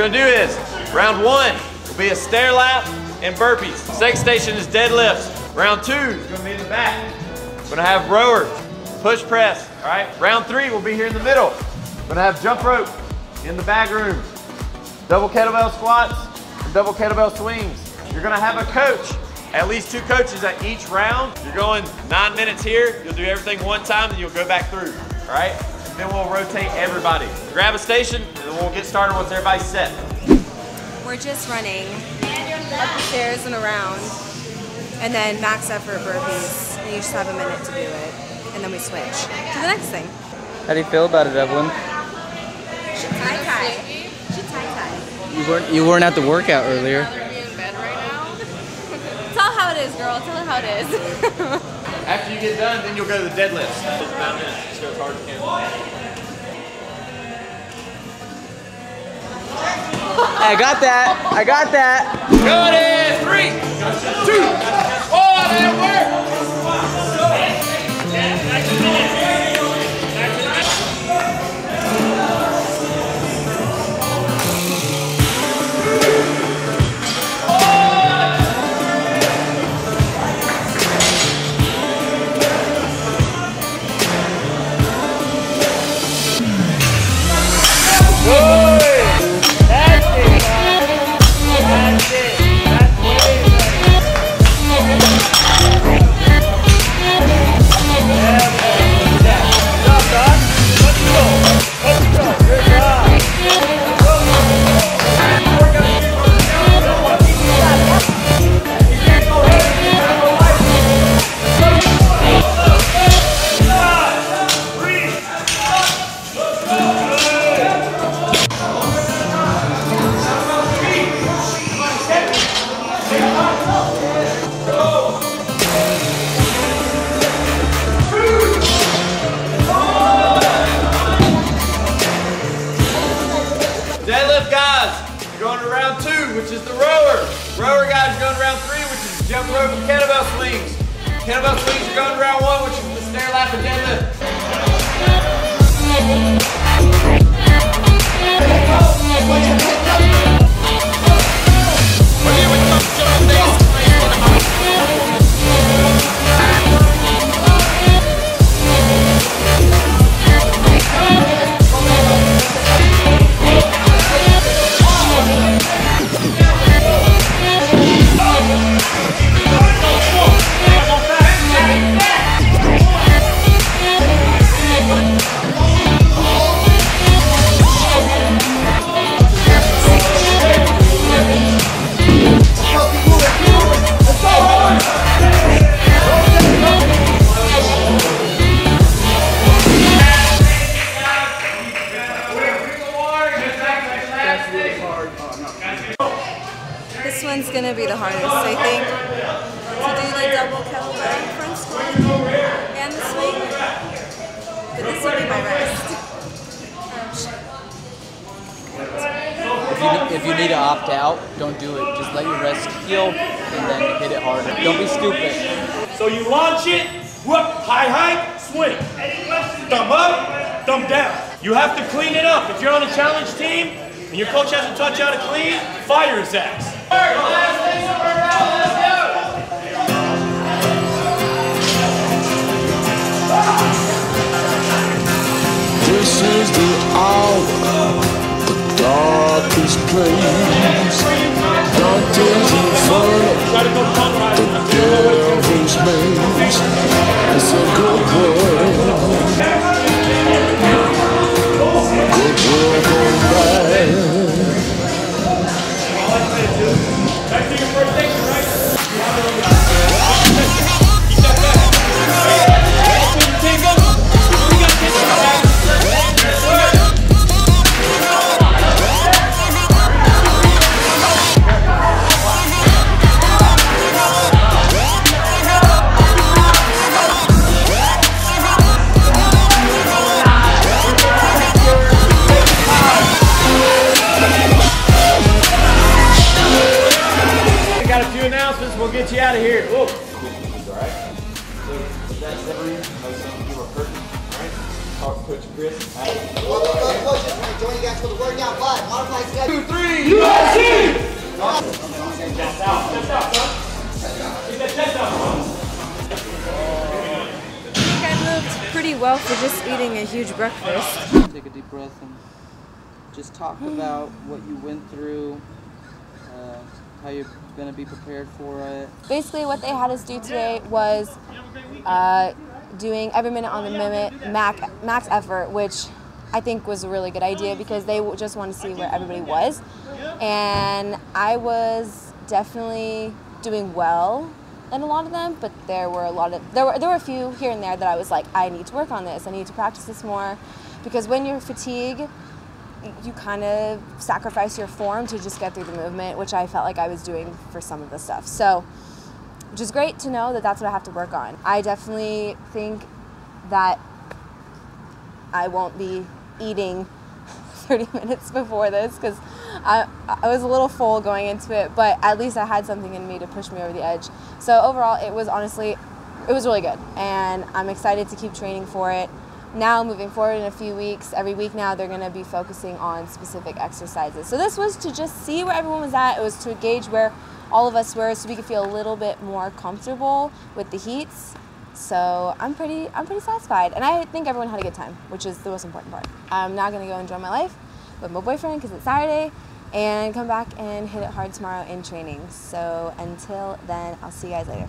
Round one will be a stair lap and burpees. Second station is deadlifts. Round two is gonna be in the back. We're gonna have rowers, push press, all right? Round three will be here in the middle. We're gonna have jump rope in the bag room, double kettlebell squats, and double kettlebell swings. You're gonna have a coach, at least two coaches at each round. You're going nine minutes here, you'll do everything one time, and you'll go back through, all right? And then we'll rotate everybody. Grab a station, and then we'll get started once everybody's set. We're just running up the stairs and around, and then max effort burpees. And you just have a minute to do it, and then we switch to the next thing. How do you feel about it, Evelyn? She tie tie. She tie tie. You weren't you weren't at the workout earlier. Tell how it is, girl. Tell her how it is. After you get done, then you'll go to the deadlifts. It's nine minutes, just go as hard as you can. I got that. I got that. Good in three, rower. Guys, you're going to round three, which is jump rope and kettlebell swings. Kettlebell swings, you're going to round one, which is the stair lap and this one's gonna be the hardest, I think. To do the double kettlebell front squat and the swing. But this will be my rest. If you if you need to opt out, don't do it. Just let your wrist heal and then hit it harder. Don't be stupid. So you launch it, whoop, high high, swing. Thumb up, thumb down. You have to clean it up. If you're on a challenge team and your coach hasn't taught you how to clean, fire his ass. This is the hour, the darkest place. The devil's maze. here. Look. Alright? So that's every like some people are hurting. Alright? Talk to Coach Chris. Alright. Well, look, look, coach, I'm gonna join you guys for the workout live. Modified schedule. Two, three, UFC! Chest out, chest out, son. Keep that chest out, I think moved pretty well for just eating a huge breakfast. Take a deep breath and just talk about what you went through, how you're gonna be prepared for it. Basically, what they had us do today was uh, doing every minute on the minute max, max effort, which I think was a really good idea because they just wanted to see where everybody was. And I was definitely doing well in a lot of them, but there were a lot of there were there were a few here and there that I was like, I need to work on this. I need to practice this more, because when you're fatigued, you kind of sacrifice your form to just get through the movement, which I felt like I was doing for some of the stuff. So, which is great to know that that's what I have to work on. I definitely think that I won't be eating 30 minutes before this because I, I was a little full going into it, but at least I had something in me to push me over the edge. So overall, it was honestly, it was really good, and I'm excited to keep training for it. Now, moving forward in a few weeks, every week now, they're going to be focusing on specific exercises. So this was to just see where everyone was at. It was to gauge where all of us were, so we could feel a little bit more comfortable with the heats. So I'm pretty, I'm pretty satisfied, and I think everyone had a good time, which is the most important part. I'm now going to go enjoy my life with my boyfriend because it's Saturday, and come back and hit it hard tomorrow in training. So until then, I'll see you guys later.